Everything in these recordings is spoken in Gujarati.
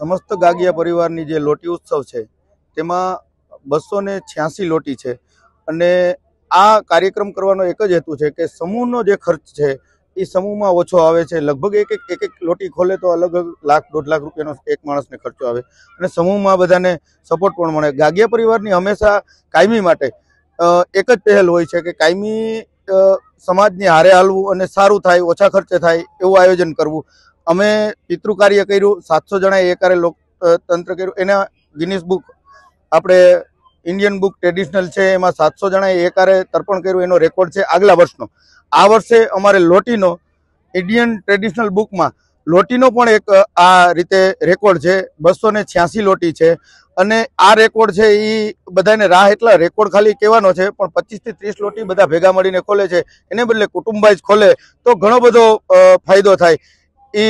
સમસ્ત ગાગિયા પરિવારની જે લોટી ઉત્સવ છે, તેમાં બસો ને છ્યાસી લોટી છે. અને આ કાર્યક્રમ કરવાનો એક જ હેતુ છે કે સમૂહનો જે ખર્ચ છે, એ સમૂહમાં ઓછો આવે છે. લગભગ એક એક એક એક લોટી ખોલે તો અલગ અલગ લાખ, દોઢ લાખ રૂપિયાનો એક માણસને ખર્ચો આવે. અને સમૂહમાં બધાને સપોર્ટ પણ મળે. ગાગિયા પરિવારની હંમેશા કાયમી માટે એક જ પહેલ હોય છે કે કાયમી સમાજની હારે હાલવું અને સારું થાય, ઓછા ખર્ચે થાય એવું આયોજન કરવું. અમે પિતૃ કાર્ય કર્યું સાતસો જણાએ એકારે લોક અ, તંત્ર કર્યું. એના ગિનિસ બુક આપણે ઇન્ડિયન બુક ટ્રેડિશનલ છે એમાં સાતસો જણાએ એકારે તર્પણ કર્યું એનો રેકોર્ડ છે આગલા વર્ષનો. આ વર્ષે અમારે લોટીનો ઇન્ડિયન ટ્રેડિશનલ બુકમાં લોટીનો પણ એક આ રીતે રેકોર્ડ છે બસો ને લોટી છે. અને આ રેકોર્ડ છે એ બધાને રાહ એટલા રેકોર્ડ ખાલી કહેવાનો છે પણ પચીસથી ત્રીસ લોટી બધા ભેગા મળીને ખોલે છે. એને બદલે કુટુંબાઈ જ ખોલે. તો ઘણો બધો ફાયદો થાય. એ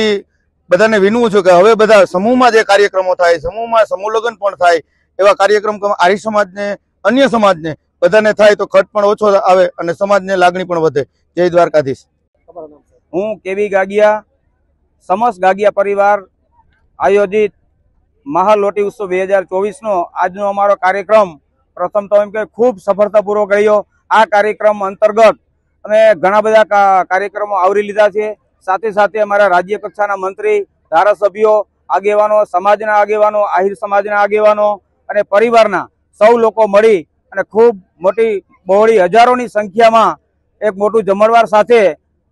બધાને વિનવું છું કે હવે બધા સમૂહમાં જે કાર્યક્રમો થાય સમૂહમાં સમૂહ લગ્ન પણ થાય એવા કાર્યક્રમ આર્ય સમાજને અન્ય સમાજને બધાને થાય તો ખર્ચ પણ ઓછો આવે અને સમાજને લાગણી પણ વધે. જય દ્વારકાધીશ. હું કેવી ગાગિયા સમસ્ત ગાગિયા પરિવાર આયોજિત મહાલોટી ઉત્સવ બે હજાર ચોવીસનો આજનો અમારો કાર્યક્રમ. પ્રથમ તો એમ કે ખૂબ સફળતાપૂર્વક રહ્યો. આ કાર્યક્રમ અંતર્ગત અમે ઘણા બધા કાર્યક્રમો આવરી લીધા છે. સાથે સાથે અમારા રાજ્ય કક્ષાના મંત્રી, ધારાસભ્યો, આગેવાનો, સમાજના આગેવાનો, આહિર સમાજના આગેવાનો અને પરિવારના સૌ લોકો મળી અને ખૂબ મોટી બહોળી હજારોની સંખ્યામાં એક મોટું જમણવાર સાથે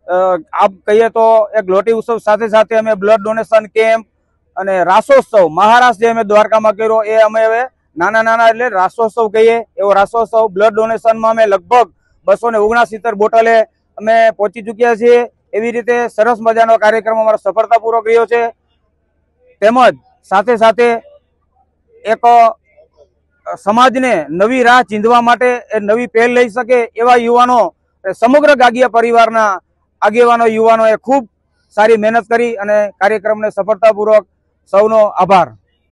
આપ કહીએ તો એક લોટી ઉત્સવ સાથે સાથે અમે બ્લડ ડોનેશન કેમ્પ અને રાસોત્સવ, મહારાષ્ટ્ર જે અમે દ્વારકામાં કર્યો એ અમે હવે નાના નાના એટલે રાસોત્સવ કહીએ, એવો રાસોત્સવ, બ્લડ ડોનેશનમાં અમે લગભગ બસો ને ઓગણસિત્તેર બોટલે અમે પહોંચી ચૂક્યા છીએ. એવી રીતે સરસ મજાનો કાર્યક્રમ અમારો સફળતાપૂર્વક રહ્યો છે. તેમજ સાથે સાથે એક સમાજને નવી રાહ ચીંધવા માટે એ નવી પહેલ લઈ શકે એવા યુવાનો સમગ્ર ગાગિયા પરિવારના આગેવાનો, યુવાનોએ ખૂબ સારી મહેનત કરી અને કાર્યક્રમને સફળતાપૂર્વક સૌનો આભાર.